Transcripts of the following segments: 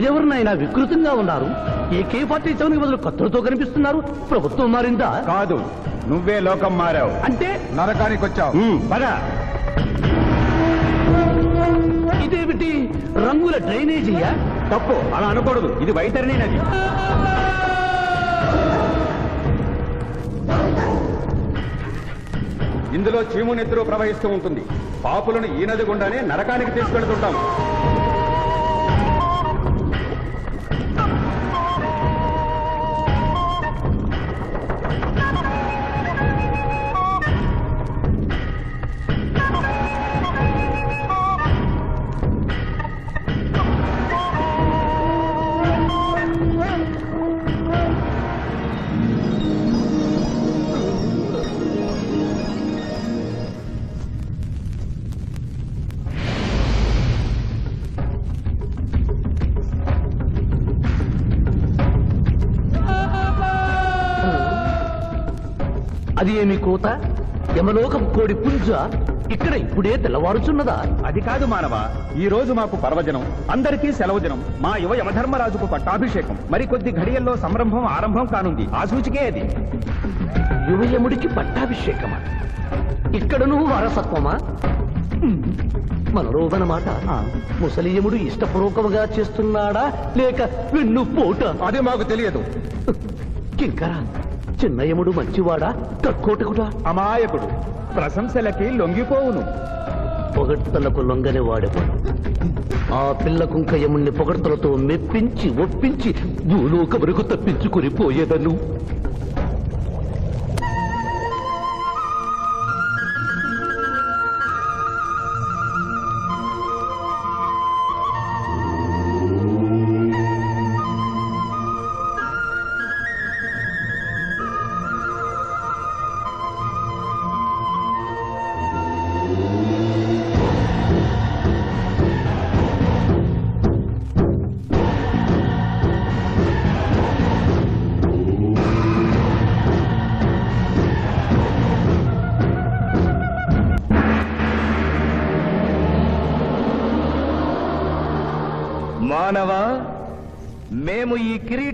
మీరెవరినైనా వికృతంగా ఉన్నారు? AK party చౌనికి బదులు కత్తులతో కనిపిస్తున్నారు? ప్రభుత్వం మారిందా? కాదు. నువ్వే లోకం మారావు. అంటే? నరకానికి వచ్చావు. పద. ఇదేమిటి? రంగుల డ్రైనేజీయా? తప్పు. అలా అనకూడదు. ఇది వైతరిణి నది. ఇందులో చీము నెత్తురు ప్రవహిస్తూ ఉంటుంది. పాపులను ఈ నది గుండానే నరకానికి తీసుకెళ్తుంటాం. అది ఏమి కోత? యమలోకం కోడి పుంజ ఇక్కడ ఇప్పుడే తెల్లవారుచున్నదా? అది కాదు మానవ ఈ రోజు మాకు పర్వదినం. అందరికీ సెలవు దినం. మా యువ యమధర్మరాజుకు పట్టాభిషేకం. మరికొద్ది ఘడియల్లో సంరంభం ఆరంభం కానుంది. ఆ సూచికే అది. యువయముడికి పట్టాభిషేకమా? ఇక్కడను వారసత్వమా? హ్మ్. మనలోవనమాట ముసలియముడు ఇష్టపూర్వకముగా చేస్తున్నాడా లేక వెన్ను పోట అది మాకు తెలియదు. కింకరా. చిన్నయముడు మంచివాడా? కక్కోటకుడా అమాయకుడు. ప్రశంసలకి లొంగిపోవును. పొగడ్తలకు లొంగని వాడెవడు? ఆ పిల్ల కుంకయముణ్ణి పొగడ్తలతో మెప్పించి ఒప్పించి భూలోక వరకు తప్పించుకుని పోయేదను.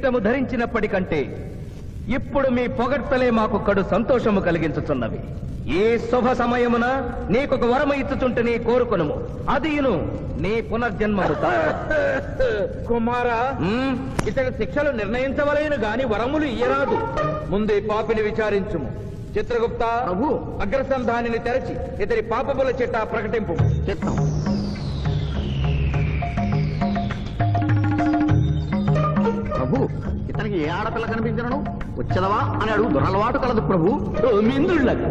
కిరీటము ధరించినప్పటికంటే ఇప్పుడు మీ పొగడ్తలే మాకు కడు సంతోషము కలిగించుచున్నవి ఈ శుభ సమయమున నీకొక వరము ఇచ్చుచుంటే నీ కోరుకొనుము. అదియును నీ పునర్జన్మము కుమారా ఇతడి శిక్షలు నిర్ణయించవలేను గాని వరములు ఇయ్యరాదు. ముందే పాపిని విచారించుము. చిత్రగుప్త ప్రభు. అగ్రసంధానిని తెరచి ఇతడి పాపముల చిట్టా ప్రకటింపు చిత్తం ప్రభు. ఇతనికి ఏ ఆడపిల్ల కనిపించను వచ్చదవా అని అడుగు దురలవాటు కలదు ప్రభు. మిందుళ్ళకు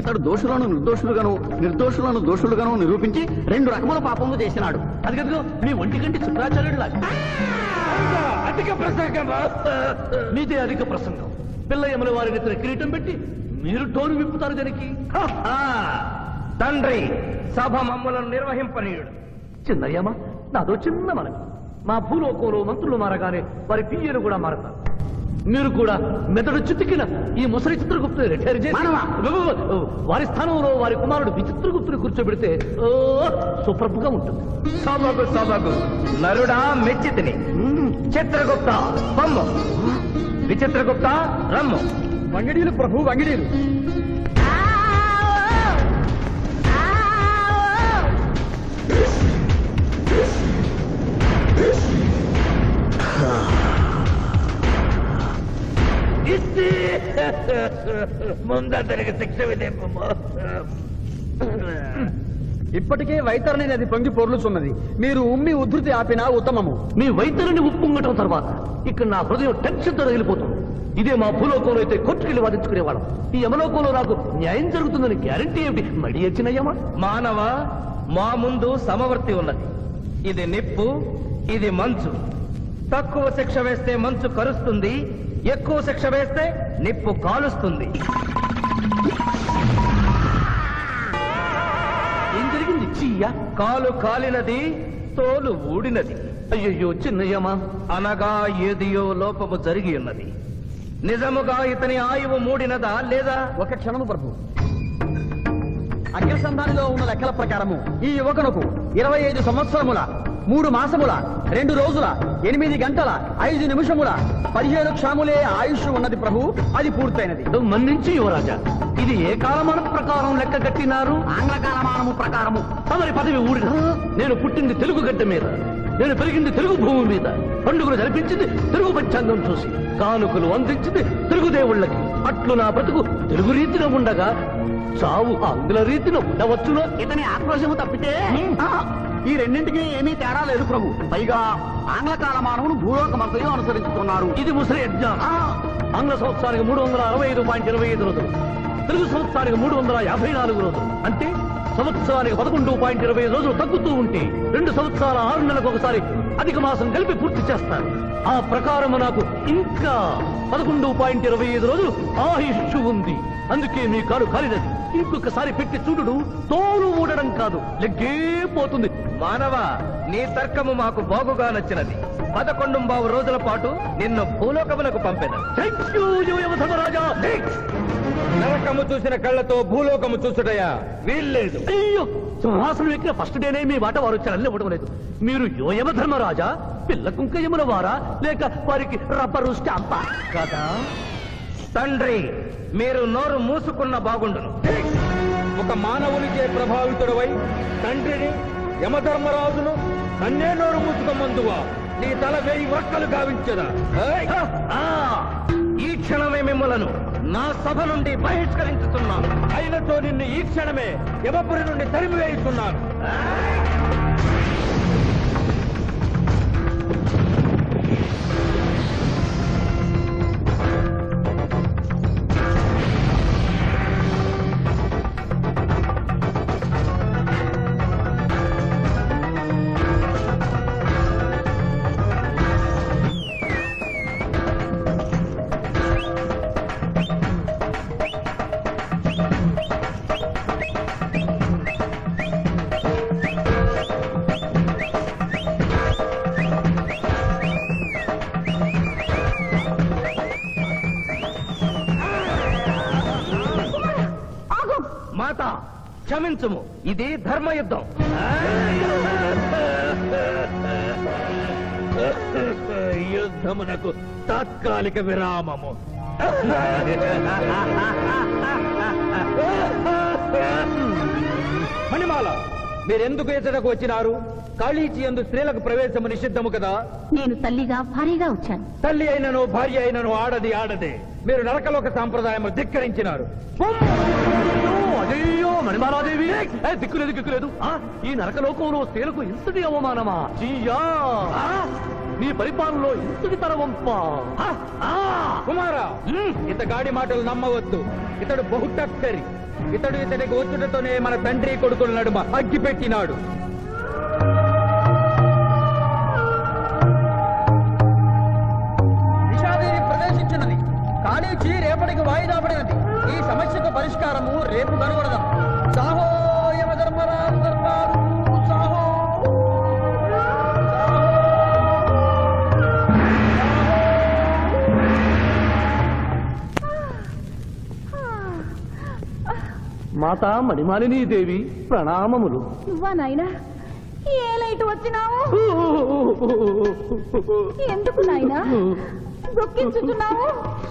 ఇతడు దోషులను నిర్దోషులుగాను నిర్దోషులను దోషులుగాను నిరూపించి రెండు రకముల పాపములు చేసినాడు. అది కదా మీ ఒంటి కంటి శుక్రాచార్యుడు అధిక ప్రసంగం మీదే అధిక ప్రసంగం. పిల్ల యముల వారిని ఇతర కిరీటం పెట్టి మీరు టోను విప్పుతారు దానికి? తండ్రి సభ మమ్మలను నిర్వహింపనీయుడు. చిన్నయ్యమ్మ నాదో చిన్న మనకు మా భూలోకంలో మంత్రులు మారగానే వారి పియ్యలు కూడా మారతారు. మీరు కూడా మెదడు చితికిన ఈ ముసలి చిత్రగుప్తుని రిటైర్ చేసి వారి స్థానంలో వారి కుమారుడు విచిత్రగుప్తుని కూర్చోబెడితే సుప్రభుగా ఉంటుంది. సభకు సభకు నరుడా మెచ్చితిని. చిత్రగుప్త బొమ్మ. విచిత్రగుప్త రమ్ము. వంగిడీలు ప్రభు వంగిడీలు. ముందరికి శిక్ష విధింపము ఇప్పటికే వైతరణి నది పొంగి పొర్లుచున్నది. మీరు ఉమ్మి ఉధృతి ఆపినా ఉత్తమము. మీ వైద్యుని ఉప్పొంగటం తర్వాత ఇక్కడ నా హృదయం టెన్షన్తో రగిలిపోతుంది. ఇదే మా భూలోకంలో అయితే కోర్టుకెళ్ళి వాదించుకునేవాళ్ళం. ఈ యమలోకంలో నాకు న్యాయం జరుగుతుందని గ్యారంటీ ఏమిటి? మడి వచ్చినయ్యమా మానవ మా ముందు సమవర్తి ఉన్నది. ఇది నిప్పు ఇది మంచు. తక్కువ శిక్ష వేస్తే మంచు కరుస్తుంది ఎక్కువ శిక్ష వేస్తే నిప్పు కాలుస్తుంది. ఏం జరిగింది? చీయ? కాలు కాలినది తోలు ఊడినది. అయ్యయ్యో చిన్నయ్యమా అనగా ఏదియో లోపము జరిగి ఉన్నది. నిజముగా ఇతని ఆయువు మూడినదా లేదా? ఒక క్షణము ప్రభు. అగ్రసంధానిలో ఉన్న లెక్కల ప్రకారము ఈ యువకునకు ఇరవై ఐదు సంవత్సరముల మూడు మాసముల రెండు రోజుల ఎనిమిది గంటల ఐదు నిమిషముల పదిహేను క్షాములే ఆయుష్ ఉన్నది ప్రభు అది పూర్తయినది. మన్నించి యువరాజా ఇది ఏ కాలమాన ప్రకారం లెక్క కట్టినారు? ఆంగ్ల కాలమానము ప్రకారము. తమరి పదవి ఊడిన నేను పుట్టింది తెలుగు గడ్డ మీద నేను పెరిగింది తెలుగు భూమి మీద. పండుగలు జరిపించింది తెలుగు పంచాంగం చూసి కానుకలు అందించింది తెలుగు దేవుళ్ళకి. అట్లు నా బ్రతుకు తెలుగు రీతిలో ఉండగా చావు ఆంగ్ల రీతిలో ఉండవచ్చునో. ఇతని ఆక్రోశము తప్పితే ఈ రెండింటికి ఏమీ తేడా లేదు ప్రభు. పైగా ఆంగ్ల కాలమానమును భూలోకమంతయు అనుసరించుతున్నారు ఇది ముసలి యజ్ఞం. ఆ, ఆంగ్ల సంవత్సరానికి మూడు వందల అరవై ఐదు పాయింట్ ఇరవై ఐదు రోజులు. తెలుగు సంవత్సరానికి మూడు వందల యాభై నాలుగు రోజులు. అంటే సంవత్సరానికి పదకొండు పాయింట్ ఇరవై ఐదు రోజులు తగ్గుతూ ఉంటే రెండు సంవత్సరాల ఆరు నెలలకు ఒకసారి అధిక మాసం కలిపి పూర్తి చేస్తారు. ఆ ప్రకారం నాకు ఇంకా పదకొండు పాయింట్ ఇరవై ఐదు రోజులు ఆయుష్ ఉంది. అందుకే మీ కారు కాలినది. ఇంకొకసారి పెట్టి చూడుడు తోలు ఊడడం కాదు లెగ్గే పోతుంది. మానవ నీ తర్కము మాకు బాగుగా నచ్చినది. పదకొండు బావు రోజుల పాటు నిన్ను భూలోకమునకు పంపెదను థ్యాంక్ యూ యువధర్మరాజా నరకము చూసిన కళ్ళతో భూలోకము చూసుటయా వీల్లేదు. అయ్యో సింహాసనం ఎక్కిన ఫస్ట్ డేనే మీ మాట వారు చలని ఇవ్వడం లేదు. మీరు యోయమ ధర్మరాజా పిల్ల కుంకయముల వారా లేక వారికి రబ్బరు స్టాంపా? కదా? తండ్రి మీరు నోరు మూసుకున్న బాగుండును. ఒక మానవునిచే ప్రభావితుడవై తండ్రిని యమధర్మరాజును నన్నే నోరు మూసుకోమందువా? నీ తల వేయి వక్కలు గావించదా? ఈ క్షణమే మిమ్మలను నా సభ నుండి బహిష్కరించుతున్నాను. అయినతో నిన్ను ఈ క్షణమే యమపురి నుండి తరిమి ఇది ధర్మయుద్ధం. యుద్ధమునకు తాత్కాలిక విరామము. మణిమాల మీరెందుకు ఎచ్చటకు వచ్చినారు? కాళీచి ఎందు స్త్రీలకు ప్రవేశము నిషిద్ధము కదా? నేను తల్లిగా భారీగా వచ్చాను. తల్లి అయినను భార్య అయినను ఆడది ఆడదే. మీరు నరకలోక సాంప్రదాయము ధిక్కరించినారు. అయ్యో మణిమాలాదేవి! ఏ, దిక్కులేదు దిక్కులేదు ఆ, ఈ నరకలోకంలో స్త్రీలకు ఇంతటి అవమానమా? ఆ, నీ పరిపాలనలో ఇంతటి తరవంపా ఆ, ఆ. కుమారా ఇతగాడి మాటలు నమ్మవద్దు. ఇతడు బహుటక్కరి ఇతడు ఇతడికి వచ్చుటతోనే మన తండ్రి కొడుకుల నడుమ అగ్గి పెట్టినాడు నిషాదేవి ప్రవేశించినది కాళీచి రేపటికి వాయిదా పడినది. ఈ సమస్యకు పరిష్కారము రేపు కనుగొడదాం సాహో యమ ధర్మరాజు దర్బారు సాహో. మాతా మణిమాలినీ దేవి ప్రణామములు. నువ్వా నాయనా? ఏ లైట్ వచ్చినావు? ఎందుకు నాయనా? దొక్కించుతున్నావు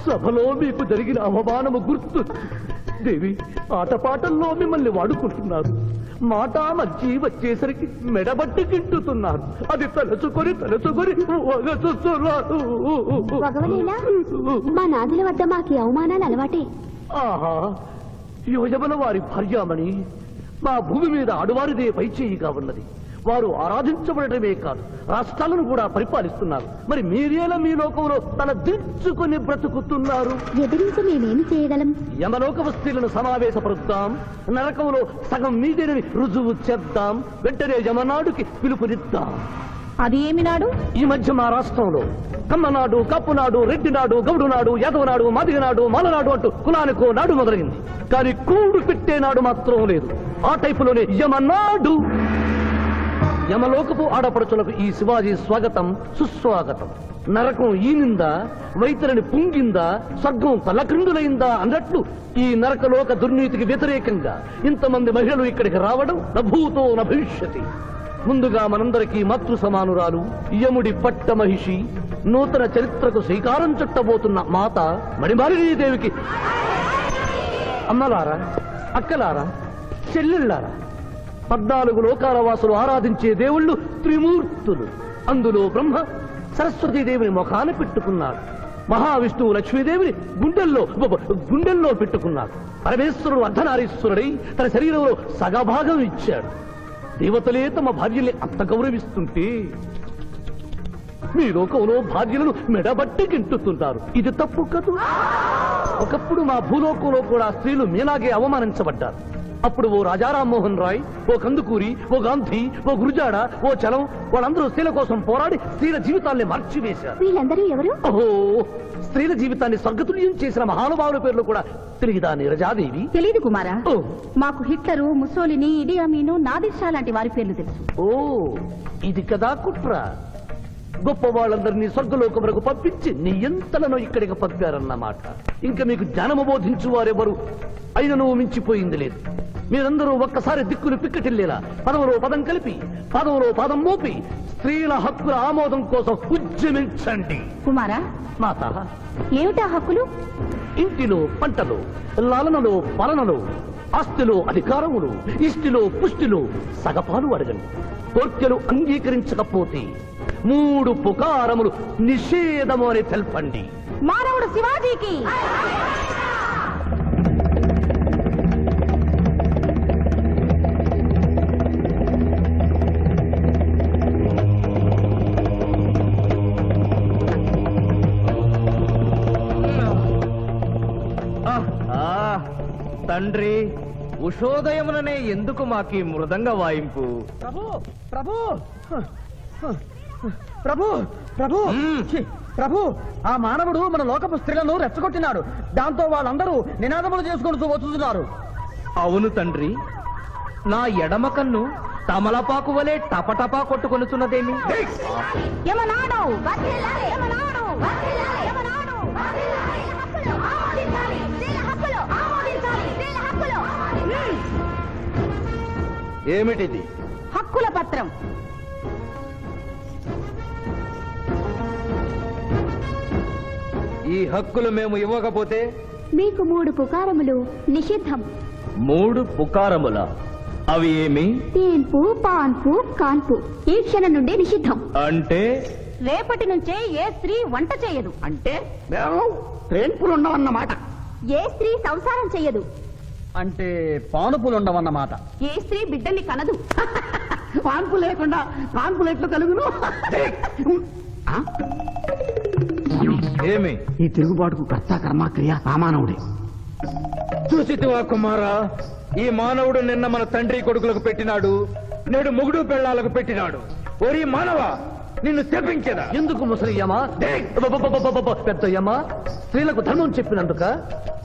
సభలో మీకు జరిగిన అవమానము గుర్తు. దేవి ఆటపాటల్లో మిమ్మల్ని వాడుకుంటున్నారు. మాట మర్చి వచ్చేసరికి మెడబట్టి గింటుతున్నారు. అది తలుచుకొని తలుచుకొని వగచుస్తున్నారు మా నాదుల వద్ద మాకి అవమానాలు అలవాటే. ఆహా యువజముల వారి భార్యామణి మా భూమి మీద ఆడువారిదే పైచేయిగా ఉన్నది. వారు ఆరాధించబడటమే కాదు రాష్ట్రాలను కూడా పరిపాలిస్తున్నారు. మరి మీరేలా మీ లోకంలో తల దించుకొని బ్రతుకుతున్నారు? ఎదిరించి మేమేమి చేయగలం? యమలోక వస్తువులను సమావేశపరుద్దాం నరకంలో సగం మీదేనని రుజువు చేద్దాం వెంటనే యమనాడుకి పిలుపునిద్దాం. అది ఏమి నాడు? ఈ మధ్య మా రాష్ట్రంలో కమ్మనాడు కప్పునాడు రెడ్డినాడు గౌడునాడు యాదవనాడు మాదిగనాడు మాలనాడు అంటూ కులానికో నాడు మొదలైంది. కానీ కూడు పెట్టే నాడు మాత్రం లేదు. ఆ టైపులోనే యమనాడు. యమలోకపు ఆడపడుచులకు ఈ శివాజీ స్వాగతం సుస్వాగతం. నరకం ఈనిందా వైతరిని పుంగిందా స్వర్గం తలక్రిందులైందా అన్నట్లు ఈ నరకలోక దుర్నీతికి వ్యతిరేకంగా ఇంతమంది మహిళలు ఇక్కడికి రావడం నభూతో నభవిష్యతి. ముందుగా మనందరికీ మాతృ సమానురాలు యముడి పట్ట మహిషి నూతన చరిత్రకు శ్రీకారం చుట్టబోతున్న మాత మణిమాలినీదేవికి. అమ్మలారా అక్కలారా చెల్లెళ్ళారా? పద్నాలుగు లోకాల వాసులు ఆరాధించే దేవుళ్ళు త్రిమూర్తులు. అందులో బ్రహ్మ సరస్వతీదేవిని ముఖాన పెట్టుకున్నాడు. మహావిష్ణువు లక్ష్మీదేవిని గుండెల్లో గుండెల్లో పెట్టుకున్నాడు. పరమేశ్వరుడు అర్ధనారీశ్వరుడై తన శరీరంలో సగభాగం ఇచ్చాడు. దేవతలే తమ భార్యల్ని అంత గౌరవిస్తుంటే మీ లోకంలో భార్యలను మెడబట్టి గింటుతుంటారు ఇది తప్పు కదూ? ఒకప్పుడు మా భూలోకంలో కూడా స్త్రీలు మీలాగే అవమానించబడ్డారు. అప్పుడు ఓ రాజా రామ్మోహన్ రాయ్ ఓ కందుకూరి ఓ గాంధీ ఓ గురుజాడ ఓ చలం వాళ్ళందరూ స్త్రీల కోసం పోరాడి స్త్రీల జీవితాల్ని మార్చివేశారు. వీళ్ళందరూ ఎవరు? ఓహో స్త్రీల జీవితాన్ని స్వర్గతుల్యం చేసిన మహానుభావుల పేర్లు కూడా తెలియదా నీరజాదేవి తెలీదు కుమారా. ఓ. మాకు Hitler Mussolini Idi Amin Nadir Shah లాంటి వారి పేర్లు తెలుసు. ఓ ఇది కదా కుట్ర. గొప్ప వాళ్ళందరినీ స్వర్గలోకములకు పంపించి నీ ఎంతలను ఇక్కడికి పంపారన్నమాట. ఇంకా మీకు జ్ఞానము బోధించు వారెవరు అయినను మించిపోయింది లేదు. మీరందరూ ఒక్కసారి దిక్కులు పిక్కటిల్లేలా. పదవులో పదం కలిపి పదవులో పదం మోపి స్త్రీల హక్కుల ఆమోదం కోసం ఉద్యమించండి. కుమారా? మాత. ఏమిటా హక్కులు? ఇంటిలో పంటలు లాలనలో పాలనలో ఆస్తిలో అధికారములు ఇష్టిలో పుష్టిలో సగపాలు అడగండి. కోర్కెలు అంగీకరించకపోతే మూడు పుకారములు నిషేధము అని తెల్పండి. మానవుడు శివాజీకి. ఆ, తండ్రి ఉషోదయముననే ఎందుకు మాకీ మృదంగ వాయింపు? ప్రభు ప్రభు! ప్రభు ప్రభు. ప్రభు ఆ మానవుడు మన లోకపు స్త్రీలను రెచ్చగొట్టినాడు. దాంతో వాళ్ళందరూ నినాదములు చేసుకుంటూ వచ్చుతున్నారు. అవును తండ్రి. నా ఎడమ కన్ను తమలపాకు వలె టపటపా కొట్టుకొనుచున్నదేమి! ఏమిటిది? హక్కుల పత్రం. ఈ హక్కులు మేము ఇవ్వకపోతే? మీకు మూడు పుకారములు నిషిద్ధం. మూడు పుకారముల? అవి ఏమి? తేన్పు పాన్పు కాన్పు. ఈ క్షణం నుండి నిషిద్ధం. అంటే? రేపటి నుంచే ఏ స్త్రీ వంట చేయదు. అంటే? మేము ట్రైన్పులు ఉండవన్నమాట ఏ స్త్రీ సంసారం చెయ్యదు అంటే పానుపులు ఉండవన్నమాట ఏ స్త్రీ బిడ్డల్ని కనదు. పాన్పు లేకుండా పాన్పులు ఎట్లు కలుగును? ఆ? ఏమి? ఈ తిరుగుబాటుకు కర్త కర్మ క్రియ సామానవుడే చూసితివా కుమారా? ఈ మానవుడు నిన్న మన తండ్రి కొడుకులకు పెట్టినాడు నేడు మొగుడు పెళ్ళాలకు పెట్టినాడు. ఓరి మానవ నిన్ను శపించదా. ఎందుకు ముసలియమా పెద్దయ్యమ్మా స్త్రీలకు ధర్మం చెప్పినందుక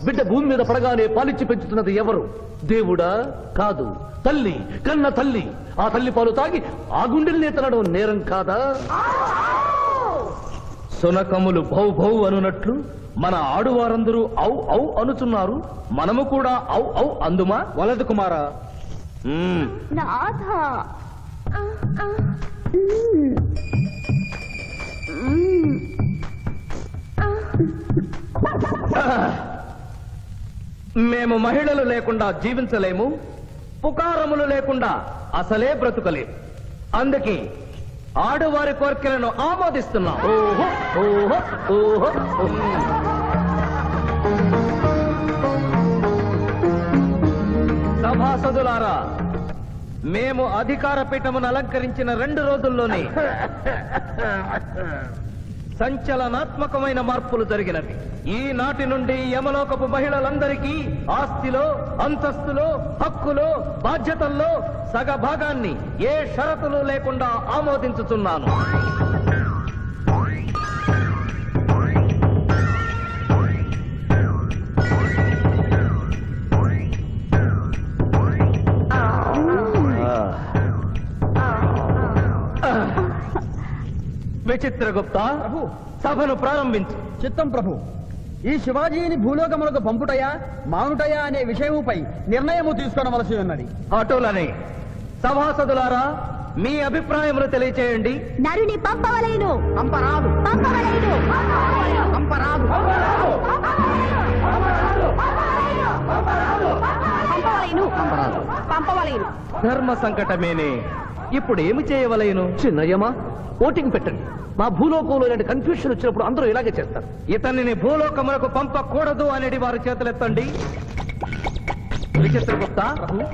బిడ్డ భూమి మీద పడగానే పాలిచ్చి పెంచుతున్నది ఎవరు? దేవుడా? కాదు. తల్లి కన్న తల్లి. ఆ తల్లి పాలు తాగి ఆ గుండెల్నే తనడం నేరం కాదా? సునకములు భౌ భౌ అనునట్లు మన ఆడువారందరూ ఔ ఔ అనుచున్నారు. మనము కూడా ఔ ఔ అందుమా? వలదు కుమారా. నాథ. మేము మహిళలు లేకుండా జీవించలేము. పుకారములు లేకుండా అసలే బ్రతుకలేము. అందుకే ఆడువారి కోరికలను ఆమోదిస్తున్నాం. ఓహో. ఓహో ఓహో సభాసదులారా మేము అధికార పీఠమును అలంకరించిన రెండు రోజుల్లోనే సంచలనాత్మకమైన మార్పులు జరిగినవి. ఈనాటి నుండి యమలోకపు మహిళలందరికీ ఆస్తిలో అంతస్తులో హక్కులో బాధ్యతల్లో సగ భాగాన్ని ఏ షరతులు లేకుండా ఆమోదించుతున్నాను విచిత్రగుప్త సభను ప్రారంభించు. చిత్తం ప్రభు. ఈ శివాజీని భూలోకములకు పంపుటయా మానుటయా అనే విషయముపై నిర్ణయము తీసుకోవలసి ఉన్నది. అటులని సభాసదులారా మీ అభిప్రాయములు తెలియచేయండి. నరుని పంపవలేను. పంపరాదు. పంపవలేను. పంపరాదు. పంపవలేను. పంపరాదు. పంపవలేను. ధర్మ సంకటమేనే. ఇప్పుడు ఏమి చేయవలయను చిన్నయ్యమా ఓటింగ్ పెట్టండి. మా భూలోకంలో ఇలాంటి కన్ఫ్యూషన్ వచ్చినప్పుడు అందరూ ఇలాగే చేస్తారు. ఇతనిని భూలోకములకు పంపకూడదు అనేది వారి చేతులెత్తండి. విచిత్రగుప్త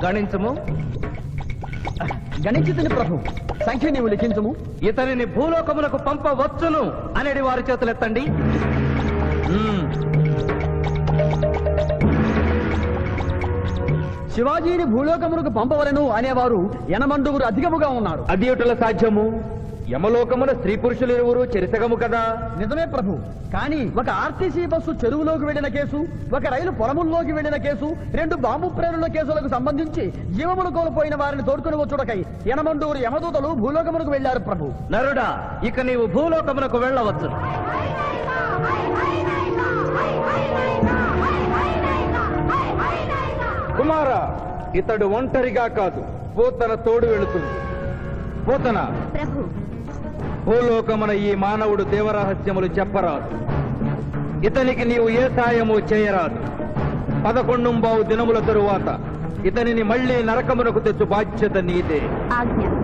గణించము. గణించుతుని ప్రభు. సంఖ్య నీవు లిఖించము. ఇతనిని భూలోకములకు పంపవచ్చును అనేది వారి చేతులెత్తండి. శివాజీని భూలోకమునకు పంపవలను అనేవారు ఎనమండుగురు అధికముగా ఉన్నారు. అది సాధ్యము? యమలోకమున స్త్రీ పురుషులు ఇరువురు చెరిసగము కదా? నిజమే ప్రభు. కానీ ఒక ఆర్టీసీ బస్సు చెరువులోకి వెళ్ళిన కేసు ఒక రైలు పొలముల్లోకి వెళ్ళిన కేసు రెండు బాంబు ప్రేరుల కేసులకు సంబంధించి జీవములు కోల్పోయిన వారిని తోడుకుని వచ్చుటకై ఎనమండూరు యమదూతలు భూలోకమునకు వెళ్ళారు ప్రభు. నరుడా ఇక నీవు భూలోకమునకు వెళ్ళవచ్చు. కుమార ఇతడు ఒంటరిగా కాదు పోతన తోడు వెళుతుంది. పోతన. ప్రభు. భూలోకమున ఈ మానవుడు దేవరహస్యములు చెప్పరాదు. ఇతనికి నీవు ఏ సాయము చేయరాదు. పదకొండుంబావు దినముల తరువాత ఇతనిని మళ్ళీ నరకమునకు తెచ్చు బాధ్యత నీదే. ఆజ్ఞ.